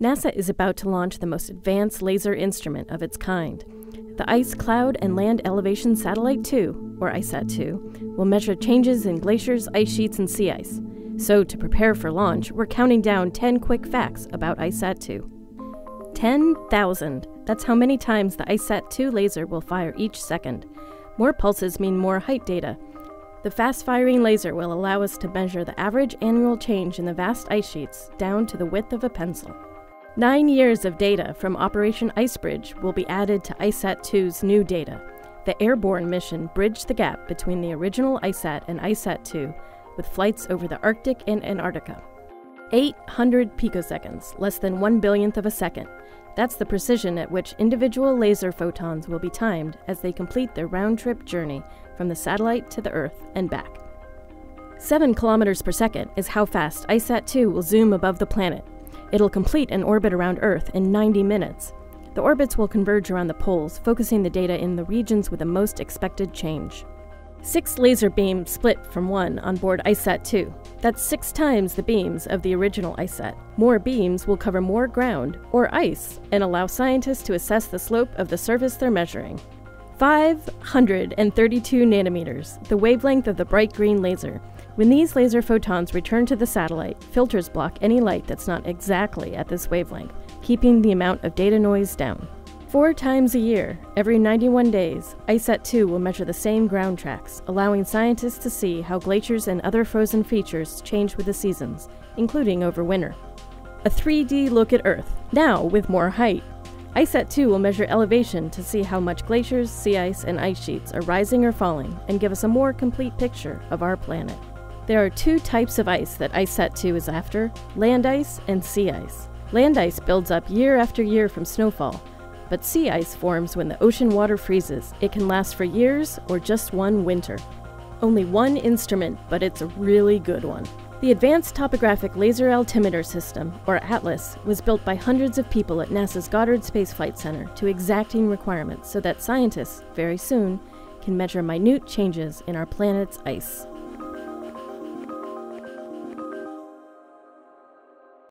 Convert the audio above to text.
NASA is about to launch the most advanced laser instrument of its kind. The Ice Cloud and Land Elevation Satellite 2, or ICESat 2, will measure changes in glaciers, ice sheets, and sea ice. So, to prepare for launch, we're counting down 10 quick facts about ICESat 2. 10,000. That's how many times the ICESat 2 laser will fire each second. More pulses mean more height data. The fast firing laser will allow us to measure the average annual change in the vast ice sheets down to the width of a pencil. Nine years of data from Operation Icebridge will be added to ICESat 2's new data. The airborne mission bridged the gap between the original ICESat and ICESat 2 with flights over the Arctic and Antarctica. 800 picoseconds, less than one billionth of a second. That's the precision at which individual laser photons will be timed as they complete their round trip journey from the satellite to the Earth and back. 7 kilometers per second is how fast ICESat 2 will zoom above the planet, It'll complete an orbit around Earth in 90 minutes. The orbits will converge around the poles, focusing the data in the regions with the most expected change. Six laser beams split from one on board ICESat 2. That's six times the beams of the original ICESat. More beams will cover more ground, or ice, and allow scientists to assess the slope of the surface they're measuring. 532 nanometers, the wavelength of the bright green laser, when these laser photons return to the satellite, filters block any light that's not exactly at this wavelength, keeping the amount of data noise down. Four times a year, every 91 days, ICESat 2 will measure the same ground tracks, allowing scientists to see how glaciers and other frozen features change with the seasons, including over winter. A 3D look at Earth, now with more height. ICESat 2 will measure elevation to see how much glaciers, sea ice, and ice sheets are rising or falling and give us a more complete picture of our planet. There are two types of ice that ICESat 2 is after land ice and sea ice. Land ice builds up year after year from snowfall, but sea ice forms when the ocean water freezes. It can last for years or just one winter. Only one instrument, but it's a really good one. The Advanced Topographic Laser Altimeter System, or ATLAS, was built by hundreds of people at NASA's Goddard Space Flight Center to exacting requirements so that scientists, very soon, can measure minute changes in our planet's ice.